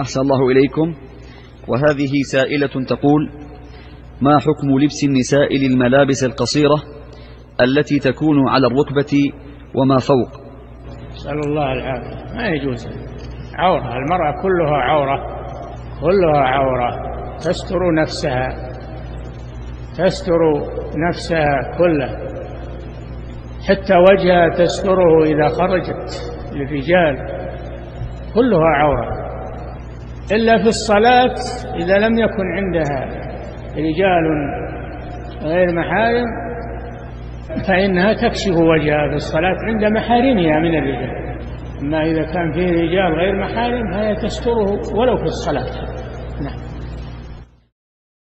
أحسن الله إليكم. وهذه سائلة تقول ما حكم لبس النساء للملابس القصيرة التي تكون على الركبة وما فوق؟ نسأل الله العافية. ما يجوز. عورة. المرأة كلها عورة. كلها عورة. تستر نفسها. تستر نفسها كلها. حتى وجهها تستره إذا خرجت للرجال. كلها عورة. إلا في الصلاة إذا لم يكن عندها رجال غير محارم فإنها تكشف وجهها في الصلاة عند محارمها من الرجال. أما إذا كان فيه رجال غير محارم فهي تستره ولو في الصلاة. نعم.